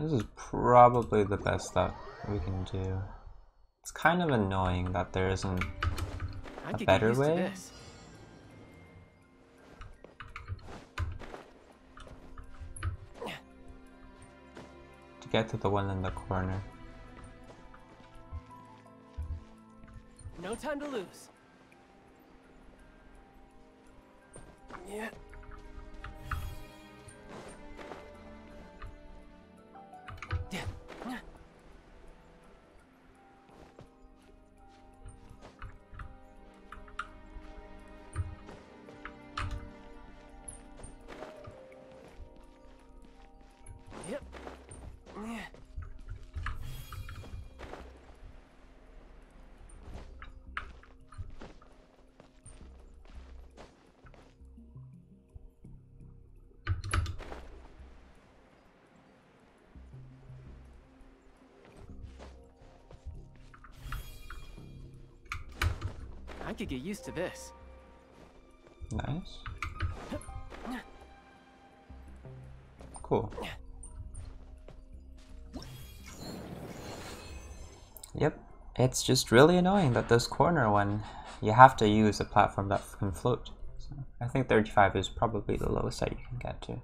This is probably the best that we can do. It's kind of annoying that there isn't a better way? to get to the one in the corner. No time to lose. Yeah. Yeah. I could get used to this. Nice. Cool. Yep, it's just really annoying that this corner one, you have to use a platform that can float. So I think 35 is probably the lowest that you can get to.